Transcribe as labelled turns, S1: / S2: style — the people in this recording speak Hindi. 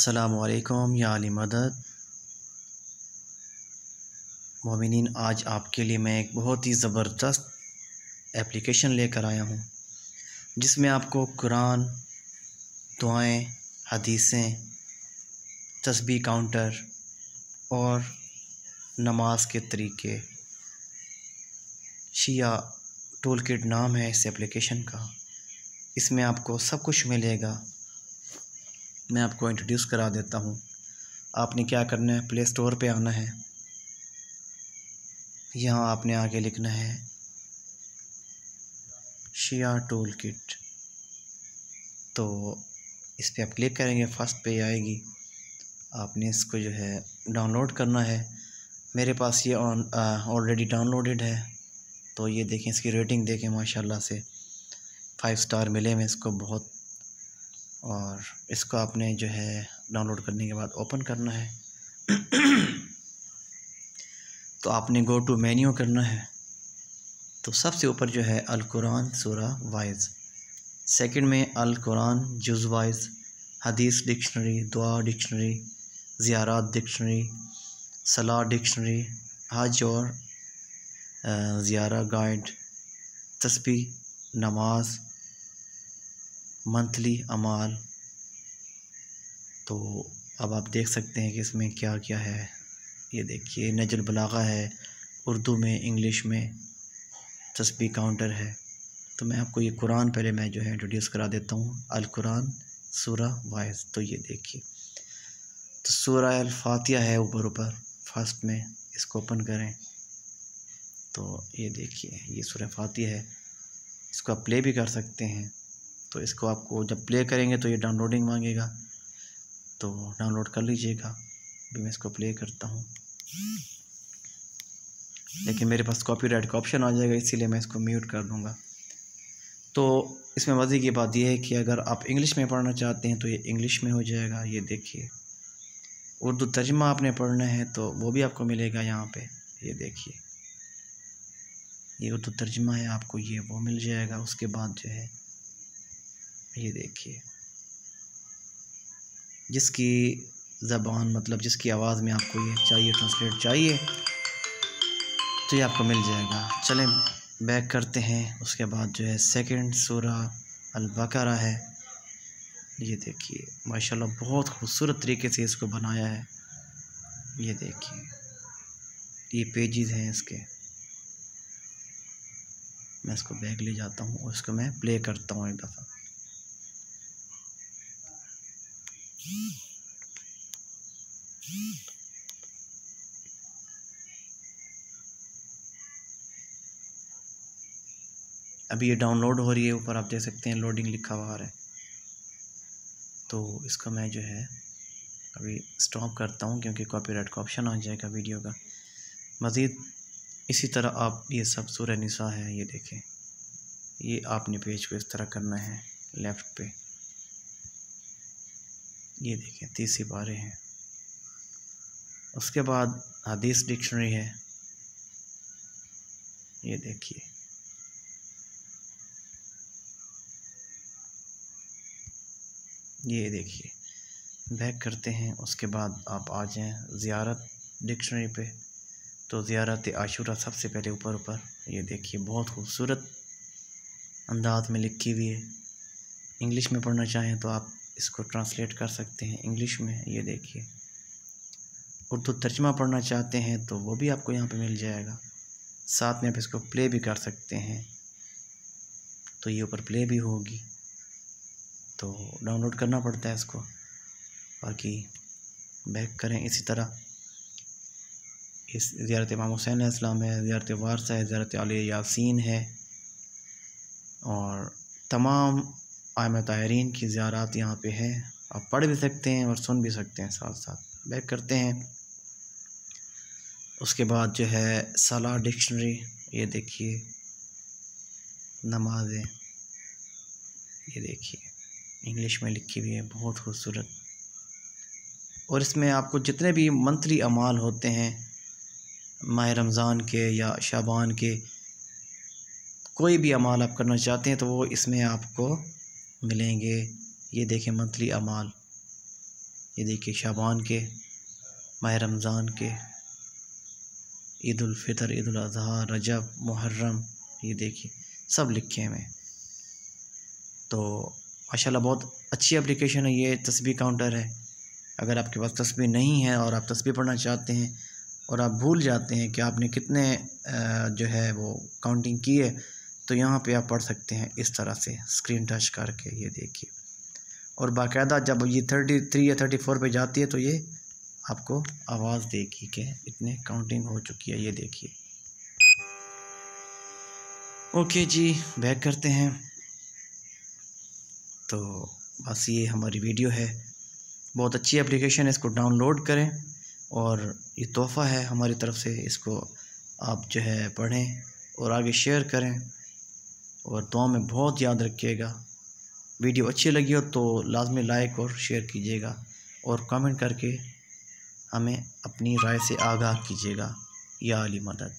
S1: असलकुम या अली मदद मोमिन आज आपके लिए मैं एक बहुत ही ज़बरदस्त एप्लीकेशन लेकर आया हूँ जिसमें आपको कुरान दुआएँ हदीसें तस्बी काउंटर और नमाज़ के तरीके शिया टूल किट नाम है इस एप्लीकेशन का इसमें आपको सब कुछ मिलेगा मैं आपको इंट्रोड्यूस करा देता हूँ। आपने क्या करना है? प्ले स्टोर पे आना है। यहाँ आपने आगे लिखना है शिया टूल किट तो इस पर आप क्लिक करेंगे फ़र्स्ट पे आएगी। आपने इसको जो है डाउनलोड करना है। मेरे पास ये ऑन ऑलरेडी डाउनलोडेड है। तो ये देखें, इसकी रेटिंग देखें, माशाल्लाह से। फाइव स्टार मिले में इसको, बहुत और इसको आपने जो है डाउनलोड करने के बाद ओपन करना है। तो आपने गो टू मेन्यू करना है। तो सबसे ऊपर जो है अल कुरान सूरा वाइज सेकंड में अल कुरान जुज वाइज हदीस डिक्शनरी दुआ डिक्शनरी ज़ियारात डिक्शनरी सलाह डिक्शनरी हज और ज़ियारा गाइड तस्बी नमाज़ मंथली अमाल। तो अब आप देख सकते हैं कि इसमें क्या क्या है। ये देखिए नजल बलागा है, उर्दू में, इंग्लिश में तस्बी काउंटर है। तो मैं आपको ये कुरान पहले मैं जो है इंट्रोड्यूस करा देता हूँ। अल कुरान सूरा वाइज तो ये देखिए। तो सूरा अल फातिया है ऊपर ऊपर, फ़र्स्ट में, इसको ओपन करें। तो ये देखिए, ये सूरा फातिया है। इसको आप प्ले भी कर सकते हैं। तो इसको आपको जब प्ले करेंगे तो ये डाउनलोडिंग मांगेगा। तो डाउनलोड कर लीजिएगा। अभी मैं इसको प्ले करता हूँ। लेकिन मेरे पास कॉपीराइट का ऑप्शन आ जाएगा, इसीलिए मैं इसको म्यूट कर दूँगा। तो इसमें मज़े की बात यह है कि अगर आप इंग्लिश में पढ़ना चाहते हैं तो ये इंग्लिश में हो जाएगा। ये देखिए, उर्दू तर्जमा आपने पढ़ना है तो वो भी आपको मिलेगा यहाँ पे। ये देखिए, ये उर्दू तर्जमा है, आपको ये वो मिल जाएगा। उसके बाद जो है ये देखिए। जिसकी ज़बान मतलब जिसकी आवाज़ में आपको ये चाहिए ट्रांसलेट चाहिए तो ये आपको मिल जाएगा। चलें बैक करते हैं। उसके बाद जो है सेकंड सूरा अलबकरा है। ये देखिए, माशाल्लाह बहुत खूबसूरत तरीके से इसको बनाया है। ये देखिए, ये पेजेस हैं इसके। मैं इसको बैग ले जाता हूँ और इसको मैं प्ले करता हूँ एक दफ़ा। अभी ये डाउनलोड हो रही है, ऊपर आप देख सकते हैं लोडिंग लिखा हुआ है। तो इसका मैं जो है अभी स्टॉप करता हूँ, क्योंकि कॉपीराइट का ऑप्शन आ जाएगा वीडियो का। मज़ीद इसी तरह आप ये सब सूर्य निशा है, ये देखें। ये आपने पेज को इस तरह करना है लेफ़्ट पे। ये देखें तीसरी बारे हैं। उसके बाद हदीस डिक्शनरी है। ये देखिए। ये देखिए। बैक करते हैं, उसके बाद आप आ जाएँ ज़ियारत डिक्शनरी पे। तो ज़ियारत आशूरा सबसे पहले ऊपर ऊपर। ये देखिए, बहुत खूबसूरत अंदाज में लिखी हुई है। इंग्लिश में पढ़ना चाहें तो आप इसको ट्रांसलेट कर सकते हैं इंग्लिश में, ये देखिए। उर्दू तर्जमा पढ़ना चाहते हैं तो वो भी आपको यहाँ पे मिल जाएगा। साथ में आप इसको प्ले भी कर सकते हैं। तो ये ऊपर प्ले भी होगी। तो डाउनलोड करना पड़ता है इसको। बाकी बैक करें इसी तरह। इस ज़्यारत इमाम हुसैन इस्लाम है, ज़्यारत वारसा है, ज़्यारत आली यासीन है। और तमाम आम तायरीन की ज़्यारत यहाँ पे है। आप पढ़ भी सकते हैं और सुन भी सकते हैं साथ साथ बैक करते हैं। उसके बाद जो है सलाह डिक्शनरी, ये देखिए। नमाज़ें, ये देखिए। इंग्लिश में लिखी हुई है, बहुत खूबसूरत। और इसमें आपको जितने भी मंथली अमाल होते हैं, माह रमज़ान के या शाबान के, कोई भी अमाल आप करना चाहते हैं तो वो इसमें आपको मिलेंगे। ये देखें मंथली अमाल। ये देखिए शाबान के, माह रमज़ान के। ईदालफ़ितर ईद अज़हा, रजब, मुहर्रम, ये देखिए सब लिखे हुए तो माशाल्लाह बहुत अच्छी एप्लीकेशन है, ये तस्बी काउंटर है। अगर आपके पास तस्बी नहीं है और आप तस्बी पढ़ना चाहते हैं और आप भूल जाते हैं कि आपने कितने जो है वो काउंटिंग की है तो यहाँ पे आप पढ़ सकते हैं इस तरह से स्क्रीन टच करके ये देखिए। और बाकायदा जब ये थर्टी थ्री या थर्टी फोर पर जाती है तो ये आपको आवाज़ देगी कि इतने काउंटिंग हो चुकी है, ये देखिए। ओके जी बैक करते हैं। तो बस ये हमारी वीडियो है। बहुत अच्छी एप्लीकेशन है, इसको डाउनलोड करें और ये तोहफ़ा है हमारी तरफ़ से, इसको आप जो है पढ़ें और आगे शेयर करें। और दुआ में बहुत याद रखिएगा। वीडियो अच्छी लगी हो तो लाजमी लाइक और शेयर कीजिएगा और कमेंट करके हमें अपनी राय से आगाह कीजिएगा। या अली मदद।